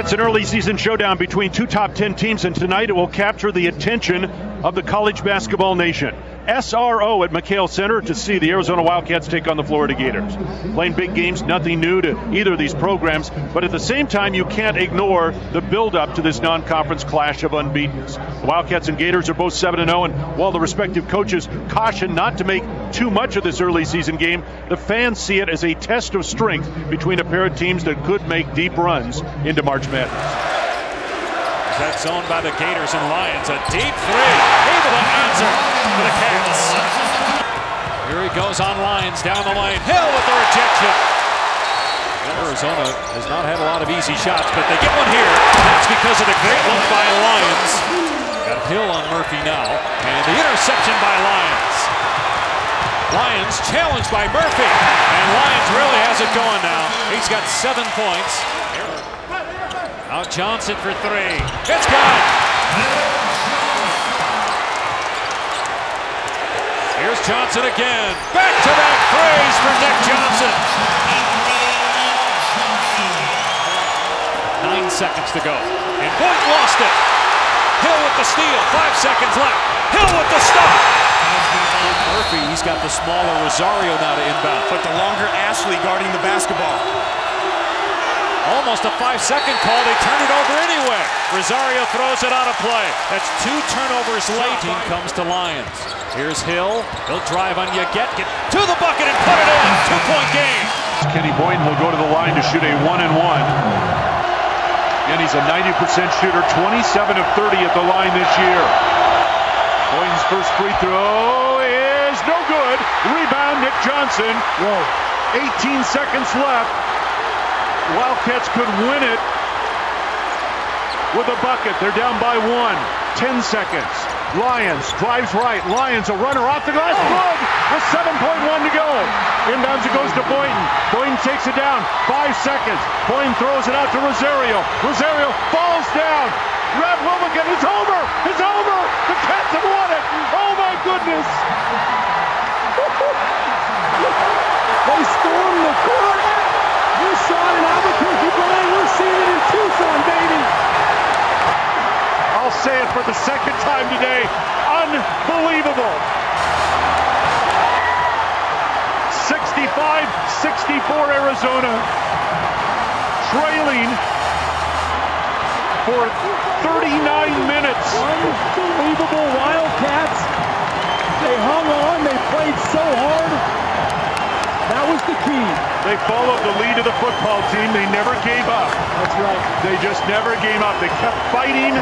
It's an early season showdown between two top 10 teams, and tonight it will capture the attention of the college basketball nation. SRO at McKale Center to see the Arizona Wildcats take on the Florida Gators. Playing big games, nothing new to either of these programs, but at the same time, you can't ignore the build-up to this non-conference clash of unbeatens. The Wildcats and Gators are both 7-0, and while the respective coaches caution not to make too much of this early season game, the fans see it as a test of strength between a pair of teams that could make deep runs into March Madness. That owned by the Gators and Lyons. A deep three. Able to answer for the Cats. Here he goes on Lyons down the lane. Hill with the rejection. Arizona has not had a lot of easy shots, but they get one here. That's because of the great look by Lyons. Got Hill on Murphy now. And the interception by Lyons. Lyons challenged by Murphy. And Lyons really has it going now. He's got seven points. Out Johnson for three. It's good. Here's Johnson again. Back to back threes for Nick Johnson. Nine seconds to go. And Boyd lost it. Hill with the steal. Five seconds left. Hill with the stop. Murphy, he's got the smaller Rosario now to inbound. But the longer Ashley guarding the basketball. Almost a five-second call. They turn it over anyway. Rosario throws it out of play. That's two turnovers late. Team comes to Lyons. Here's Hill. He'll drive on you. Get, get to the bucket and put it in. Two-point game. Kenny Boynton will go to the line to shoot a one and one. And he's a 90% shooter, 27 of 30 at the line this year. Boynton's first free throw is no good. Rebound, Nick Johnson. Whoa. 18 seconds left. Wildcats could win it with a bucket. They're down by one. 10 seconds. Lyons drives right. Lyons a runner off the glass. Oh. Good with 7.1 to go. Inbounds it goes to Boynton. Boynton takes it down. Five seconds. Boynton throws it out to Rosario. Rosario falls down. Red Wilbekin. It's over. It's over. The Cats have won it. Oh my goodness. they storm the court. You saw it in Albuquerque, Brian. We're seeing it in Tucson, baby. I'll say it for the second time today. Unbelievable. 65-64 Arizona. Trailing for 39 minutes. Unbelievable Wildcats. They hung on. They played so hard. That was the key. They followed the lead of the football team. They never gave up. That's right. They just never gave up. They kept fighting.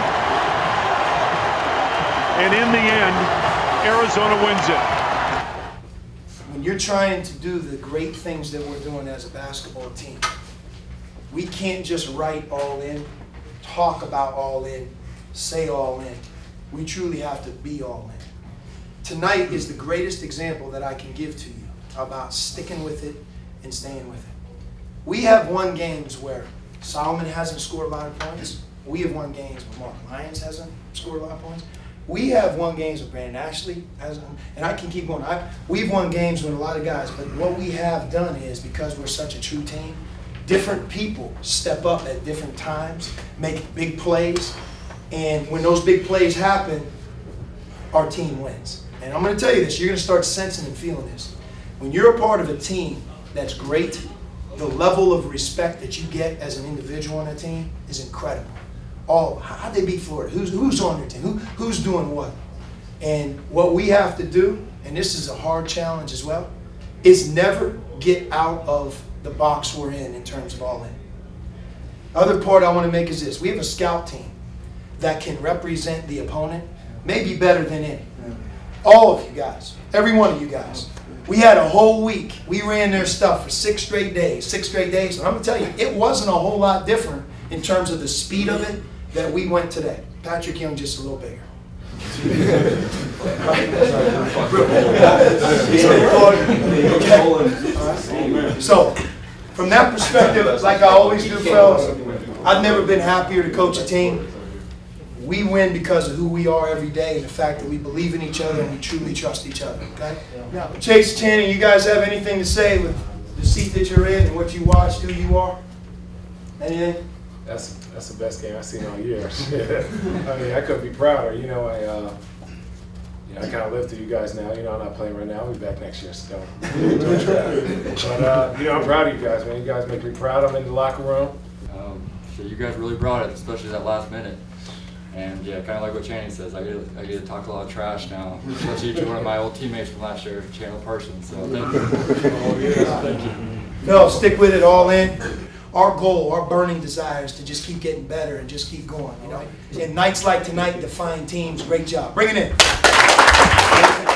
And in the end, Arizona wins it. When you're trying to do the great things that we're doing as a basketball team, we can't just write all in, talk about all in, say all in. We truly have to be all in. Tonight is the greatest example that I can give to you about sticking with it and staying with it. We have won games where Solomon hasn't scored a lot of points. We have won games where Mark Lyons hasn't scored a lot of points. We have won games with Brandon Ashley hasn't, and I can keep going. I, we've won games with a lot of guys, but what we have done is because we're such a true team, different people step up at different times, make big plays, and when those big plays happen, our team wins. And I'm going to tell you this: you're going to start sensing and feeling this. When you're a part of a team that's great, the level of respect that you get as an individual on a team is incredible. All how they beat Florida? Who's who's on your team? Who who's doing what? And what we have to do, and this is a hard challenge as well, is never get out of the box we're in in terms of all in. Other part I want to make is this: we have a scout team that can represent the opponent, maybe better than any. All of you guys, every one of you guys. We had a whole week. We ran their stuff for six straight days, six straight days. And I'm going to tell you, it wasn't a whole lot different in terms of the speed of it that we went today. Patrick Young just a little bigger. So, from that perspective, like I always do, fellas, I've never been happier to coach a team we win because of who we are every day and the fact that we believe in each other and we truly trust each other. Okay? Now, Chase, Channing, you guys have anything to say with the seat that you're in and what you watched, who you are? Anything? That's that's the best game I've seen all year. I mean, I couldn't be prouder. You know, I uh, you know, I kind of live through you guys now. You know, I'm not playing right now. I'll be back next year, so don't, don't try. But uh, you know, I'm proud of you guys, man. You guys make me proud. I'm in the locker room. Um, so you guys really brought it, especially that last minute. And yeah, kind of like what Channing says, I get to, I get to talk a lot of trash now, especially to one of my old teammates from last year, Chandler Parsons. So thank you. Oh yeah. Thank you. No, stick with it all in. Our goal, our burning desire is to just keep getting better and just keep going, you know. And nights like tonight define teams. Great job. Bring it in.